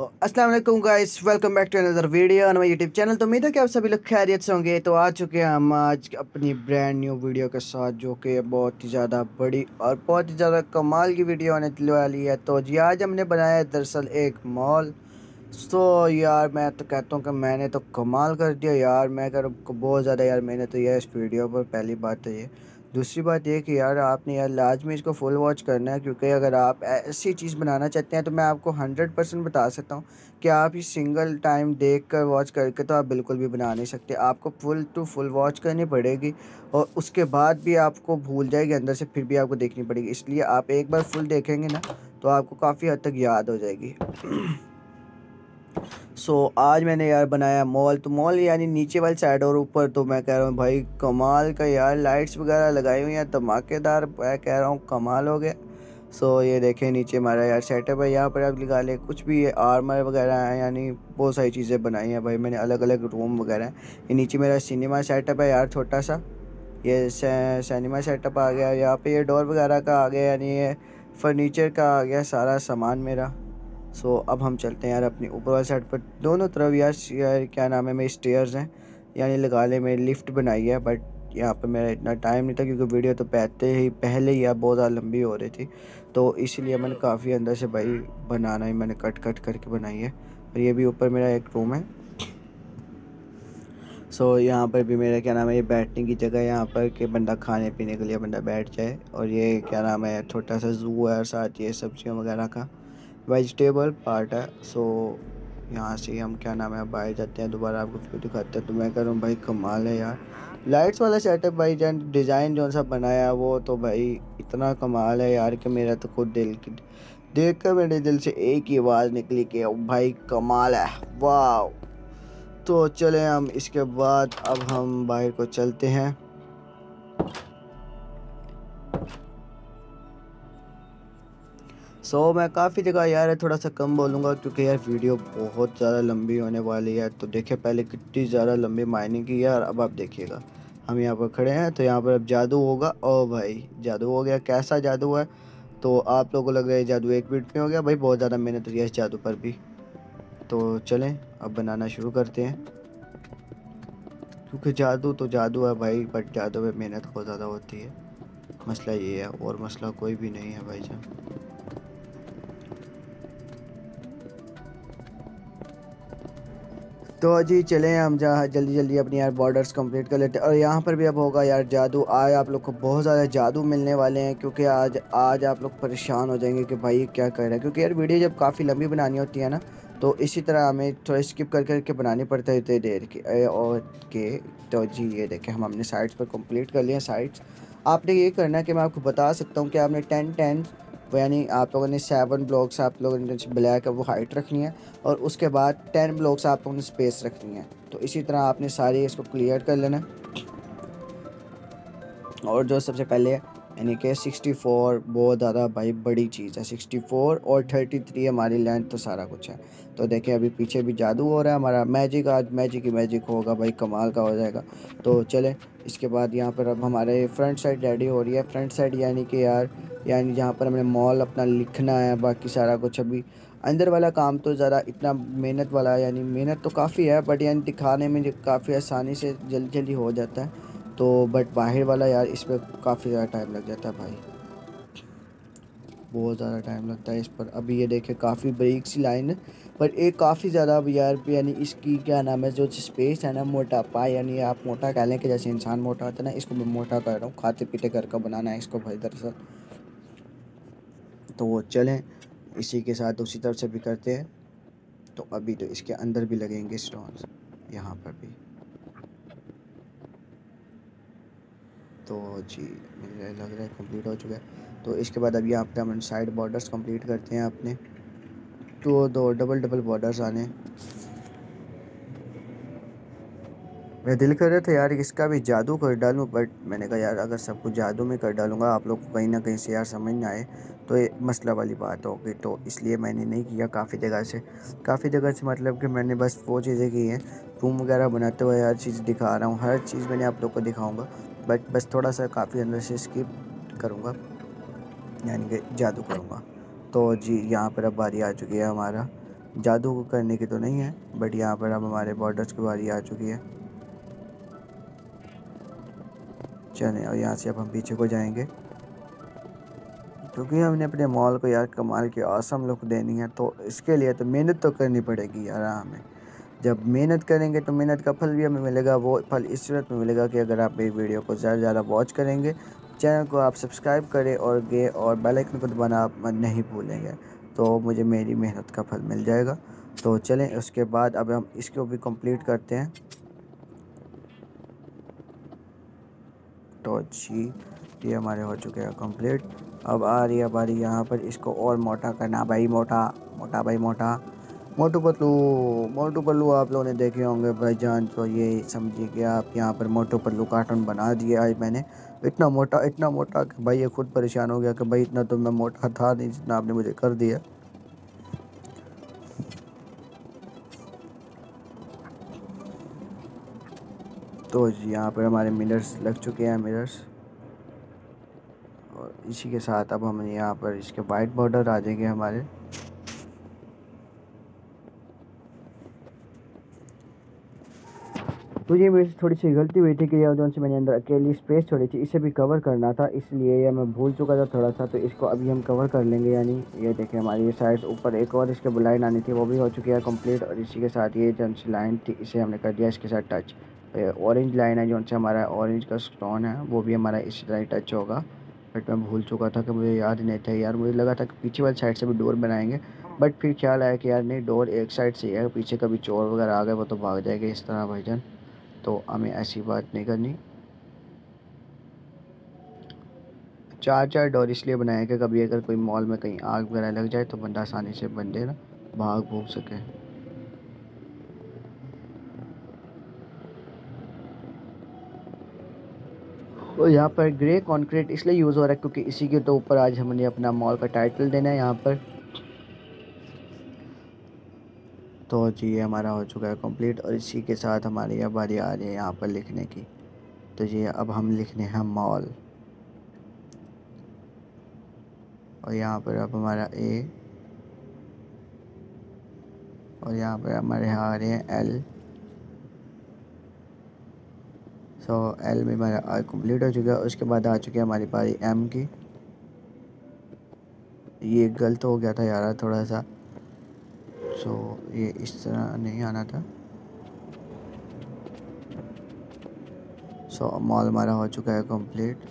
वालेकुम guys welcome back to another video my YouTube channel तो उम्मीद है कि आप सभी लोग खैरियत से होंगे। तो आ चुके हैं हम आज अपनी ब्रांड न्यू वीडियो के साथ, जो कि बहुत ही ज़्यादा बड़ी और बहुत ही ज़्यादा कमाल की वीडियो आने वाली है। तो जी, आज हमने बनाया है दरअसल एक मॉल तो यार, मैं तो कहता हूँ कि मैंने तो कमाल कर दिया यार। मैं कर, बहुत ज़्यादा यार, मैंने तो यह इस वीडियो पर पहली बात तो ये दूसरी बात यह कि यार आपने यार लाजमी इसको फुल वॉच करना है, क्योंकि अगर आप ऐसी चीज़ बनाना चाहते हैं तो मैं आपको हंड्रेड परसेंट बता सकता हूँ कि आप इस सिंगल टाइम देख कर वॉच करके तो आप बिल्कुल भी बना नहीं सकते। आपको फुल टू फुल वॉच करनी पड़ेगी और उसके बाद भी आपको भूल जाएगी, अंदर से फिर भी आपको देखनी पड़ेगी। इसलिए आप एक बार फुल देखेंगे ना तो आपको काफ़ी हद तक याद हो जाएगी। सो आज मैंने यार बनाया मॉल तो मॉल यानी नीचे वाली साइड और ऊपर तो मैं कह रहा हूँ, भाई, कमाल का यार लाइट्स वगैरह लगाई हुई हैं, धमाकेदार, मैं कह रहा हूँ, कमाल हो गया। सो ये देखें, नीचे हमारा यार सेटअप है, यहाँ पर आप लगा लें, कुछ भी ये आर्मर वगैरह है, यानी बहुत सारी चीज़ें बनाई हैं, भाई, मैंने अलग अलग रूम वगैरह हैं। ये नीचे मेरा सिनेमा सेटअप है यार छोटा सा ये सिनेमा सेटअप आ गया, यहाँ पे ये डोर वगैरह का आ गया, यानी ये फर्नीचर का आ गया सारा सामान मेरा। सो अब हम चलते हैं यार अपनी ऊपर वाली साइड पर। दोनों तरफ़ यार यार क्या नाम है मेरे स्टेयर्स हैं। यानी लगा ले मेरी लिफ्ट बनाई है बट यहाँ पर मेरा इतना टाइम नहीं था क्योंकि वीडियो तो पहले ही पहले ही यार बहुत ज़्यादा लंबी हो रही थी। तो इसीलिए मैंने काफ़ी अंदर से भाई बनाना ही मैंने कट कट करके बनाई है। और ये भी ऊपर मेरा एक रूम है। सो so, यहाँ पर भी मेरा क्या नाम है ये बैठने की जगह है यहाँ पर कि बंदा खाने पीने के लिए बंदा बैठ जाए। और ये क्या नाम है छोटा सा जू है और साथ ये सब्जियों वगैरह का। वेजिटेबल पार्ट है सो यहाँ से हम क्या नाम है बाहर जाते हैं, दोबारा आपको फिर दिखाते हैं। तो मैं कह रहा हूँ, भाई कमाल है यार। लाइट्स वाला सेटअप भाई, जन डिज़ाइन जो सा बनाया वो तो भाई इतना कमाल है यार कि मेरा तो खुद दिल की देख कर मेरे दिल से एक ही आवाज़ निकली कि भाई कमाल है वाह तो चले हम इसके बाद, अब हम बाहर को चलते हैं। सो so, मैं काफ़ी जगह यार थोड़ा सा कम बोलूँगा क्योंकि यार वीडियो बहुत ज़्यादा लंबी होने वाली है। तो देखिए पहले कितनी ज़्यादा लंबी माइनिंग की यार अब आप देखिएगा। हम यहाँ पर खड़े हैं तो यहाँ पर अब जादू होगा। ओ भाई जादू हो गया। कैसा जादू है? तो आप लोगों को लग रहा है जादू एक मिनट में हो गया। भाई बहुत ज़्यादा मेहनत है इस जादू पर भी। तो चलें अब बनाना शुरू करते हैं। क्योंकि जादू तो जादू है भाई बट जादू में मेहनत बहुत ज़्यादा होती है। मसला ये है और मसला कोई भी नहीं है भाई जान। तो जी, चलें हम जहाँ जल्दी जल्दी अपनी यार बॉर्डर्स कंप्लीट कर लेते हैं। और यहाँ पर भी अब होगा यार जादू। आज आप लोग को बहुत ज़्यादा जादू मिलने वाले हैं, क्योंकि आज आज आप लोग परेशान हो जाएँगे कि भाई क्या कर रहे हैं। क्योंकि यार वीडियो जब काफ़ी लंबी बनानी होती है ना तो इसी तरह हमें थोड़ा स्किप कर करके बनानी पड़ता है इतनी देर की। और के तो जी, ये देखें, हम अपने साइट्स पर कंप्लीट कर लिए साइट्स आपने ये करना है कि मैं आपको बता सकता हूँ कि आपने टेन टेन वो यानी आप लोगों ने सेवन ब्लॉक्स आप लोगों ने ब्लैक है वो हाइट रखनी है और उसके बाद टेन ब्लॉक्स आप लोगों ने स्पेस रखनी है। तो इसी तरह आपने सारी इसको क्लियर कर लेना। और जो सबसे पहले यानी कि 64 बहुत ज़्यादा भाई बड़ी चीज़ है। 64 और 33 हमारी लेंथ तो सारा कुछ है। तो देखें, अभी पीछे भी जादू हो रहा है हमारा। मैजिक आज मैजिक ही मैजिक होगा भाई, कमाल का हो जाएगा। तो चले, इसके बाद यहाँ पर अब हमारे फ्रंट साइड रेडी हो रही है। फ्रंट साइड यानी कि यार, यानी जहाँ पर हमें मॉल अपना लिखना है, बाकी सारा कुछ अभी। अंदर वाला काम तो ज़रा इतना मेहनत वाला यानी मेहनत तो काफ़ी है बट यानी दिखाने में काफ़ी आसानी से जल्दी जल्दी हो जाता है। तो बट बाहर वाला यार, इस पर काफ़ी ज़्यादा टाइम लग जाता है भाई। बहुत ज़्यादा टाइम लगता है इस पर। अभी ये देखे, काफ़ी ब्रेक सी लाइन है, पर एक काफ़ी ज़्यादा यार यानी इसकी क्या नाम है, जो स्पेस है ना, मोटापा यानी आप मोटा कह लें कि जैसे इंसान मोटा होता है ना, इसको मैं मोटा कर रहा हूँ, खाते पीते घर का बनाना है इसको भाई दरअसल। तो वो चलें, इसी के साथ उसी तरफ़ से भी करते हैं। तो अभी तो इसके अंदर भी लगेंगे स्टोन्स यहाँ पर भी। तो जी, मुझे लग रहा है कंप्लीट हो चुका है। तो इसके बाद अभी यहाँ पे हम साइड बॉर्डर्स कंप्लीट करते हैं अपने। तो दो डबल डबल बॉर्डर्स आने। मैं दिल कर रहा था यार इसका भी जादू कर डालूँ बट मैंने कहा यार अगर सब कुछ जादू में कर डालूँगा, आप लोग को कहीं ना कहीं से यार समझ ना आए। तो ये मसला वाली बात होगी तो इसलिए मैंने नहीं किया काफ़ी जगह से। काफ़ी जगह से मतलब कि मैंने बस वो चीज़ें की हैं। रूम वगैरह बनाते हुए हर चीज़ दिखा रहा हूँ, हर चीज़ मैंने आप लोग को दिखाऊँगा बट बस थोड़ा सा काफ़ी अंदर से स्किप करूँगा। यानी कि जादू करूँगा। तो जी, यहाँ पर अब बारी आ चुकी है हमारा। जादू करने की तो नहीं है बट यहाँ पर अब हमारे बॉर्डर्स की बारी आ चुकी है। चलें, और यहाँ से अब हम पीछे को जाएँगे। क्योंकि हमने अपने मॉल को यार कमाल की आसम लुक देनी है तो इसके लिए तो मेहनत तो करनी पड़ेगी यार हमें। जब मेहनत करेंगे तो मेहनत का फल भी हमें मिलेगा, वो फल इस सूरत में मिलेगा कि अगर आप ये वीडियो को ज़्यादा ज़्यादा वॉच करेंगे चैनल को आप सब्सक्राइब करें और गे और बेल आइकन को दबाना आप नहीं भूलेंगे। तो मुझे मेरी मेहनत का फल मिल जाएगा। तो चलें, उसके बाद अब हम इसको भी कंप्लीट करते हैं। तो जी ये हमारे हो चुके हैं कंप्लीट अब आ रही है बारी यहाँ पर इसको और मोटा करना। भाई मोटा मोटा भाई मोटा। मोटू पतलू, मोटू पल्लू आप लोगों ने देखे होंगे भाई जान तो ये समझिए कि आप यहाँ पर मोटू पल्लू कार्टून बना दिया आज मैंने। इतना मोटा इतना मोटा कि भाई ये खुद परेशान हो गया कि भाई इतना तो मैं मोटा था नहीं जितना आपने मुझे कर दिया। तो जी यहाँ पर हमारे मिरर्स लग चुके हैं मिरर्स और इसी के साथ अब हम यहाँ पर इसके वाइट बॉर्डर आ जाएँगे हमारे। तो ये मेरे से थोड़ी सी गलती हुई थी कि यह जो मैंने अंदर अकेली स्पेस छोड़ी थी, इसे भी कवर करना था, इसलिए यह मैं भूल चुका था थोड़ा सा तो इसको अभी हम कवर कर लेंगे यानी, ये देखें हमारी ये साइड ऊपर एक और इसके लाइन आनी थी, वो भी हो चुकी है कंप्लीट और इसी के साथ ये जो लाइन थी, इसे हमने कर दिया इसके साथ टच ऑरेंज लाइन है जो से हमारा ऑरेंज का स्टोन है, वो भी हमारा इसी तरह टच होगा. बट मैं भूल चुका था कि मुझे याद नहीं था यार, मुझे लगा था कि पीछे वाली साइड से भी डोर बनाएँगे बट फिर ख्याल आया कि यार नहीं डोर एक साइड से है, पीछे कभी चोर वगैरह आ गए, वो तो भाग जाएगा इस तरह भाईजान. तो हमें ऐसी बात नहीं करनी। चार चार डोर इसलिए बनाए कि कभी अगर कोई मॉल में कहीं आग वगैरह लग जाए तो बंदा आसानी से बंदे ना भाग भूग सके। तो यहाँ पर ग्रे कंक्रीट इसलिए यूज़ हो रहा है क्योंकि इसी के तो ऊपर आज हमने अपना मॉल का टाइटल देना है यहाँ पर। तो जी, ये हमारा हो चुका है कंप्लीट और इसी के साथ हमारी अब बारी आ रही है यहाँ पर लिखने की। तो जी, अब हम लिखने हैं मॉल और यहाँ पर अब हमारा ए और यहाँ पर हमारे यहाँ आ रहे हैं एल सो एल में हमारा कंप्लीट हो चुका है, उसके बाद आ चुकी है हमारी पारी एम की। ये गलत हो गया था यार, थोड़ा सा। सो ये इस तरह नहीं आना था। सो मॉल हमारा हो चुका है कंप्लीट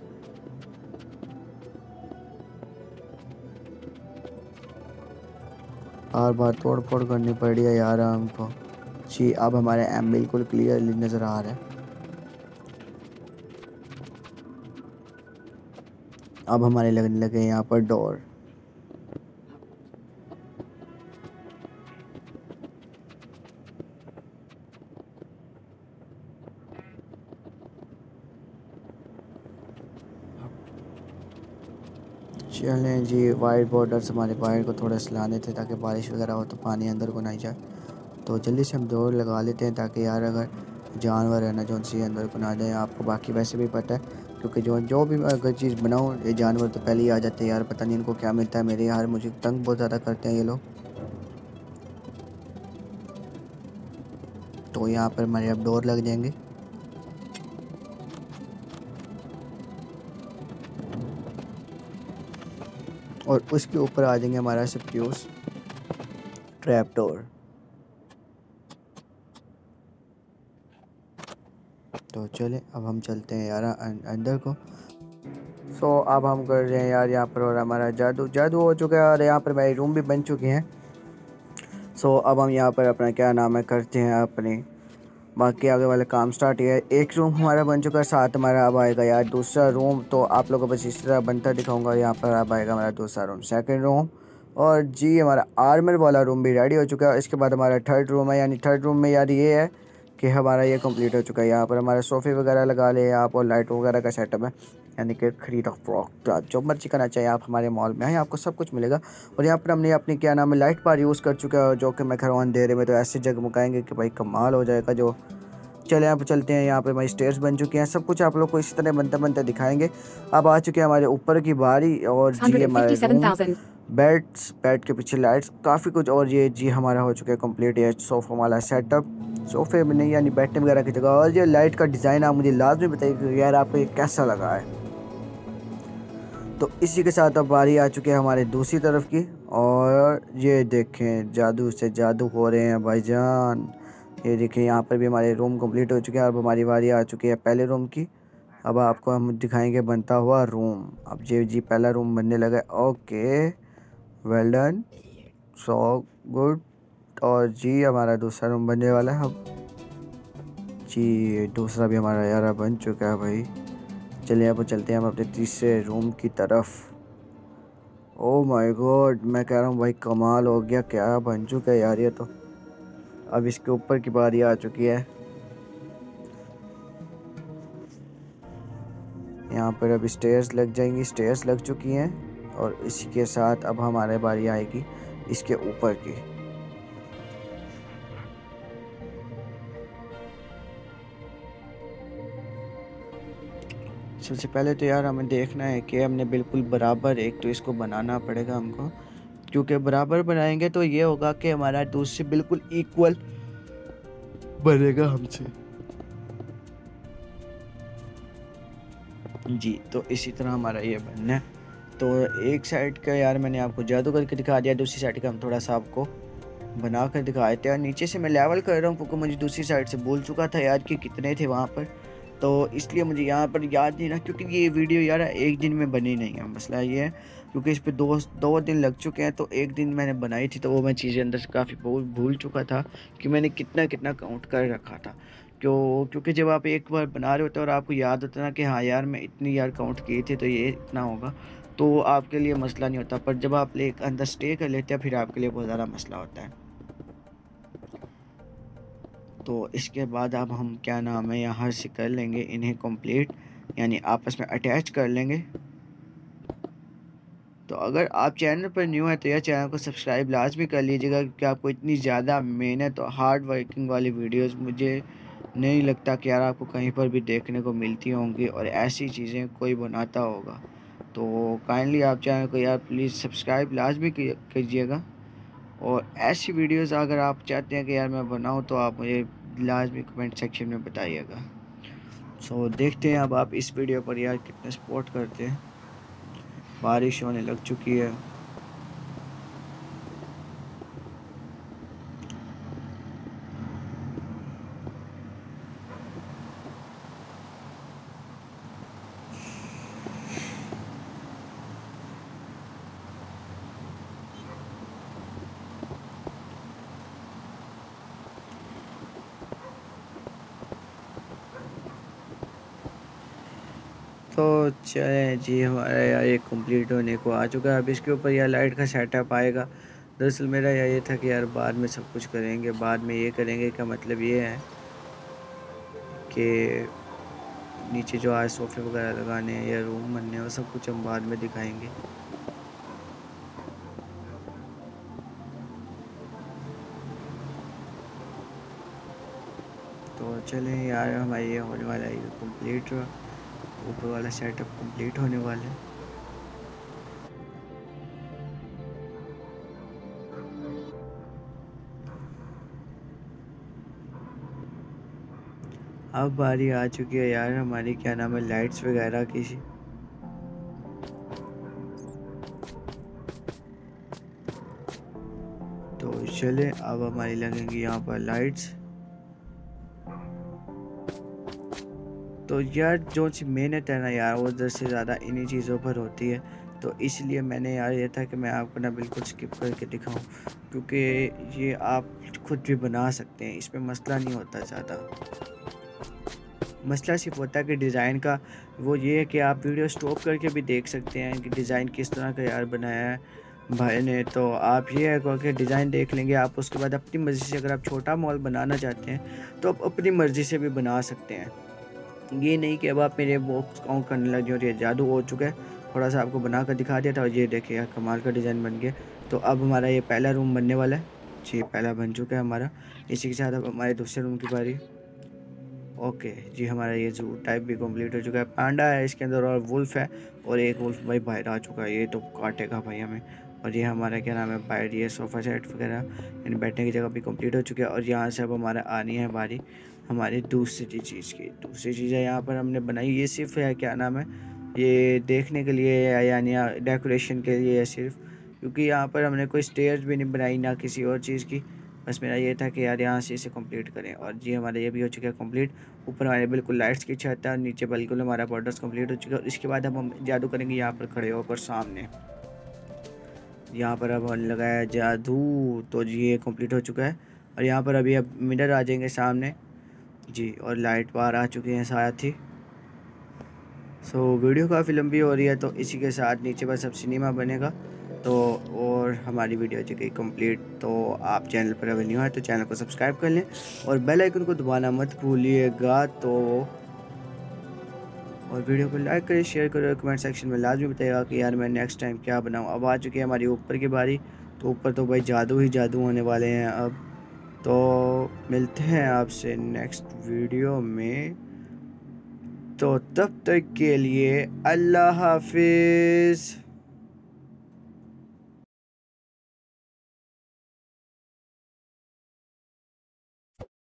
हर बार तोड़ फोड़ करनी पड़ी है यार हमको। जी, अब हमारे एम बिल्कुल क्लियरली नज़र आ रहा है। अब हमारे लगने लगे यहाँ पर डोर चलें जी। वाइट बॉर्डर्स हमारे वायर को थोड़ा सलाने थे ताकि बारिश वगैरह हो तो पानी अंदर को नहीं जाए। तो जल्दी से हम डोर लगा लेते हैं ताकि यार अगर जानवर है ना जो सी अंदर को ना जाए, आपको बाकी वैसे भी पता है, क्योंकि जो जो भी अगर चीज़ बनाऊँ, ये जानवर तो पहले ही आ जाते हैं यार, पता नहीं इनको क्या मिलता है मेरे यार, मुझे तंग बहुत ज़्यादा करते हैं ये लोग। तो यहाँ पर हमारे अब डोर लग जाएँगे। और उसके ऊपर आ जाएँगे हमारा सिप्यूस ट्रैप डोर तो चले अब हम चलते हैं यार अं-, अंदर को। सो so, अब हम कर रहे हैं यार यहाँ पर और हमारा जादू जादू हो चुका है और यहाँ पर मेरी रूम भी बन चुके हैं। सो so, अब हम यहाँ पर अपना क्या नाम है करते हैं अपने बाकी आगे वाला काम स्टार्ट है एक रूम हमारा बन चुका है साथ हमारा अब आएगा यार। दूसरा रूम तो आप लोगों को बस इस तरह बनता दिखाऊँगा, यहाँ पर अब आएगा हमारा दूसरा रूम सेकंड रूम और जी, हमारा आर्मर वाला रूम भी रेडी हो चुका है इसके बाद हमारा थर्ड रूम है। यानी थर्ड रूम में यार ये है कि हमारा ये कंप्लीट हो चुका है। यहाँ पर हमारा सोफ़े वगैरह लगा ले आप, और लाइट वगैरह का सेटअप है। यानी कि खरीदा फ्रॉक जो मर्ज़ी करना चाहिए आप हमारे मॉल में आए आपको सब कुछ मिलेगा। और यहाँ पर हमने अपनी क्या नाम है लाइट बार यूज़ कर चुका है जो कि मैं घर अंधेरे में तो ऐसे जगमगाएँगे कि भाई कमाल हो जाएगा जो। चले आप चलते हैं यहाँ पे हमारी स्टेयर्स बन चुके हैं। सब कुछ आप लोग को इसी तरह बनते बनते दिखाएँगे। अब आ चुके हैं हमारे ऊपर की बारी और जी हमारे बेड्स बेड के पीछे लाइट्स काफ़ी कुछ और ये जी हमारा हो चुका है कंप्लीट ये सोफ़ा वाला सेटअप सोफ़े में नहीं यानी बैठने वगैरह की जगह। और ये लाइट का डिज़ाइन आप मुझे लाजमी बताइए कि यार आपको ये कैसा लगा है? तो इसी के साथ अब बारी आ चुकी है हमारे दूसरी तरफ़ की। और ये देखें, जादू से जादू हो रहे हैं भाईजान। ये देखें, यहाँ पर भी हमारे रूम कंप्लीट हो चुके हैं अब हमारी बारी आ चुकी है पहले रूम की। अब आपको हम दिखाएँगे बनता हुआ रूम अब जी जी पहला रूम बनने लगा है। Okay well done so good और जी, हमारा दूसरा रूम बनने वाला है। अब जी, दूसरा भी हमारा यारा बन चुका है भाई। चलिए अब चलते हैं हम अपने तीसरे रूम की तरफ़। ओ माय गॉड मैं कह रहा हूँ भाई कमाल हो गया, क्या बन चुका है यार ये तो। अब इसके ऊपर की बारी आ चुकी है। यहाँ पर अब स्टेयर्स लग जाएँगी स्टेयर्स लग चुकी हैं और इसी के साथ अब हमारे बारी आएगी, इसके ऊपर की। सबसे पहले तो यार हमें देखना है कि हमने बिल्कुल बराबर एक तो इसको बनाना पड़ेगा हमको। क्योंकि बराबर बनाएँगे तो ये होगा कि हमारा दूसरे बिल्कुल इक्वल बनेगा हमसे। जी तो इसी तरह हमारा ये बनना है। तो एक साइड का यार मैंने आपको जादू करके दिखा दिया, दूसरी साइड का हम थोड़ा सा आपको बना कर दिखाए थे और नीचे से मैं लेवल कर रहा हूँ, क्योंकि मुझे दूसरी साइड से बोल चुका था यार कि कितने थे वहाँ पर। तो इसलिए मुझे यहाँ पर याद नहीं रहा, क्योंकि ये वीडियो यार एक दिन में बनी नहीं है, मसला ये है, क्योंकि इस पर दो दो दिन लग चुके हैं तो एक दिन मैंने बनाई थी तो वो मैं चीज़ें अंदर से काफ़ी भूल भूल चुका था कि मैंने कितना कितना काउंट कर रखा था। क्यों, क्योंकि जब आप एक बार बना रहे होते और आपको याद होता ना कि हाँ यार मैं इतनी यार काउंट किए थे तो ये इतना होगा तो आपके लिए मसला नहीं होता, पर जब आप ले अंदर स्टे कर लेते हैं, फिर आपके लिए बहुत ज़्यादा मसला होता है। तो इसके बाद अब हम क्या नाम है, यहाँ से कर लेंगे, इन्हें कंप्लीट यानी आपस में अटैच कर लेंगे। तो अगर आप चैनल पर न्यू हैं तो यह चैनल को सब्सक्राइब लाजमी कर लीजिएगा, क्योंकि आपको इतनी ज़्यादा मेहनत और हार्ड वर्किंग वाली वीडियोस मुझे नहीं लगता कि यार आपको कहीं पर भी देखने को मिलती होंगी, और ऐसी चीज़ें कोई बनाता होगा। तो काइंडली आप चैनल को यार प्लीज़ सब्सक्राइब लाजमी कीजिएगा। और ऐसी वीडियोस अगर आप चाहते हैं कि यार मैं बनाऊँ तो आप मुझे लाजमी कमेंट सेक्शन में बताइएगा। सो so, देखते हैं अब आप इस वीडियो पर यार कितने सपोर्ट करते हैं। बारिश होने लग चुकी है। तो चले जी, हमारा यार ये कंप्लीट होने को आ चुका है। अब इसके ऊपर यार लाइट का सेटअप आएगा। दरअसल मेरा यार ये था कि यार बाद में सब कुछ करेंगे, बाद में ये करेंगे। का मतलब ये है कि नीचे जो आज सोफ़े वगैरह लगाने हैं या रूम बनने हैं, वो सब कुछ हम बाद में दिखाएँगे। तो चलें यार, हमारी ये होने वाला है कंप्लीट ऊपर वाला सेटअप कंप्लीट होने वाला है। अब बारी आ चुकी है यार हमारी, क्या नाम है लाइट्स वगैरह की तो चले, अब हमारी लगेंगी यहाँ पर लाइट्स तो यार जो मेहनत है ना यार, वो दस से ज़्यादा इन्हीं चीज़ों पर होती है। तो इसलिए मैंने यार ये था कि मैं आपको ना बिल्कुल स्किप करके दिखाऊँ, क्योंकि ये आप खुद भी बना सकते हैं, इसमें मसला नहीं होता ज़्यादा। मसला सिर्फ़ होता है कि डिज़ाइन का, वो ये है कि आप वीडियो स्टॉप करके भी देख सकते हैं कि डिज़ाइन किस तरह का यार बनाया है भाई ने। तो आप ये है कि डिज़ाइन देख लेंगे, आप उसके बाद अपनी मर्ज़ी से अगर आप छोटा मॉल बनाना चाहते हैं तो आप अपनी मर्ज़ी से भी बना सकते हैं। ये नहीं कि अब आप मेरे बॉक्स काउंट करने लगे और ये जादू हो चुका है। थोड़ा सा आपको बना कर दिखा दिया था ये देखिए यार, कमाल का डिज़ाइन बन गया। तो अब हमारा ये पहला रूम बनने वाला है। जी, पहला बन चुका है हमारा। इसी के साथ अब हमारे दूसरे रूम की बारी। ओके जी, हमारा ये जू टाइप भी कंप्लीट हो चुका है। पांडा है, इसके अंदर और वुल्फ है और एक वुल्फ भाई बाहर आ चुका है। ये तो काटेगा भाई हमें। और ये हमारा क्या नाम है बाइड ये सोफ़ा सेट वगैरह, यानी बैठने की जगह भी कंप्लीट हो चुकी है। और यहाँ से अब हमारा आनी है बारी हमारी दूसरी चीज़ की। दूसरी चीज़ है यहाँ पर हमने बनाई, ये सिर्फ़ है, क्या नाम है, ये देखने के लिए यानी डेकोरेशन के लिए है सिर्फ़, क्योंकि यहाँ पर हमने कोई स्टेज भी नहीं बनाई, ना किसी और चीज़ की। बस मेरा ये था कि यार यहाँ से इसे कंप्लीट करें। और जी, हमारा ये भी हो चुका है कंप्लीट। ऊपर हमारे बिल्कुल लाइट्स की छत है और नीचे बिल्कुल हमारा बॉर्डर्स कंप्लीट हो चुका है। और इसके बाद हम जादू करेंगे यहाँ पर खड़े होकर सामने। यहाँ पर अब लगाया जादू तो जी, ये कंप्लीट हो चुका है। और यहाँ पर अभी अब मिनर आ जाएँगे सामने। जी और लाइट बार आ चुकी हैं साथ ही। सो so, वीडियो काफ़ी लंबी हो रही है तो इसी के साथ नीचे बस अब सिनेमा बनेगा। तो और हमारी वीडियो हो चुकी कंप्लीट तो आप चैनल पर अगर न्यू है तो चैनल को सब्सक्राइब कर लें और बेल आइकन को दबाना मत भूलिएगा। तो और वीडियो को लाइक करें शेयर करें और कमेंट सेक्शन में लाजमी बताएगा कि यार मैं नेक्स्ट टाइम क्या बनाऊँ। अब आ चुकी है हमारी ऊपर की बारी तो ऊपर तो भाई जादू ही जादू होने वाले हैं अब। तो मिलते हैं आपसे नेक्स्ट वीडियो में। तो तब तक के लिए अल्लाह हाफिज़।